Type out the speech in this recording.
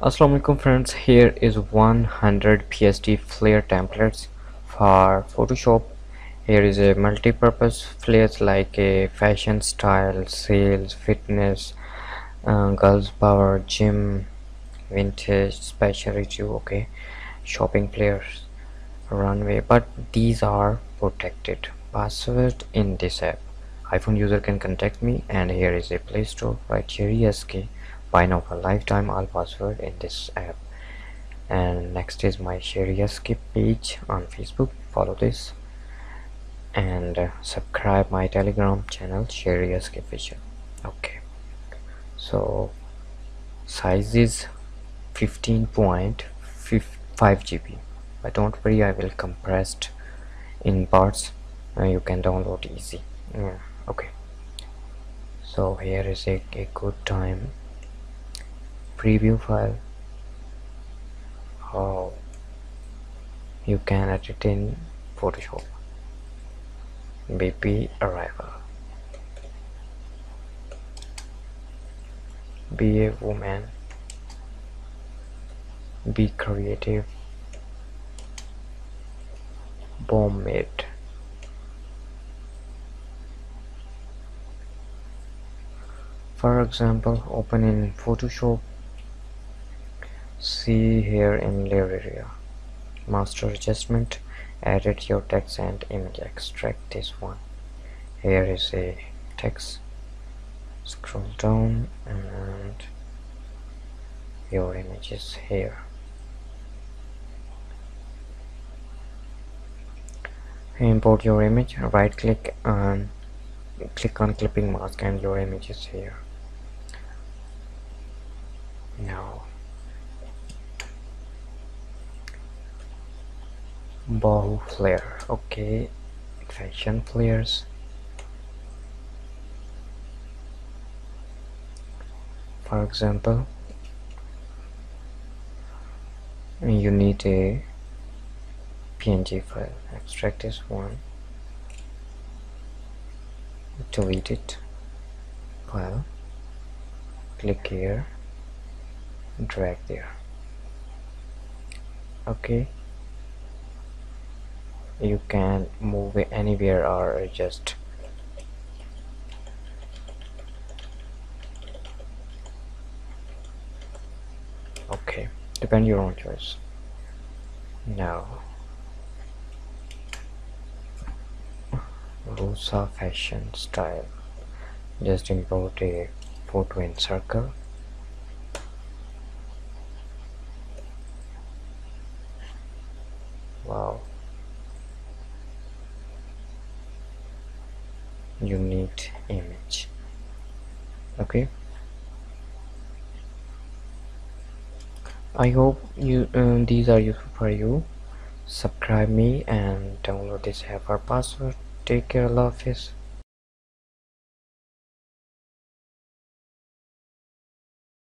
Assalamualaikum friends. Here is 100 PSD flyer templates for Photoshop. Here is a multi-purpose flyers like a fashion style sales fitness uh, girls power gym vintage special okay shopping flyers runway. But these are protected. Password in this app. iphone user can contact me and here is a play store. Right here sk buy now for lifetime all password in this app. And next is my skip page on facebook. Follow this. And uh, subscribe my telegram channel skip vision. Okay. So size is 15.5 GB but don't worry I will compressed in parts. Uh, you can download easy. Yeah okay. So here is a, a good time preview file how you can edit in Photoshop. BP arrival. Be a woman. Be creative. Bomb made for example open in Photoshop see here in layer area master adjustment edit your text and image extract this one. Here is a text. Scroll down and your image is here. Import your image right click and click on clipping mask and your image is here. Now ball flyer okay fashion flyers for example you need a png file. Extract this one. Delete it. File click here. Drag there. Okay you can move anywhere or just okay depend your own choice. Now Rusa fashion style. Just import a photo in circle. Wow unique image. Okay? I hope you uh, these are useful for you. Subscribe me and download this have our password. Take care love this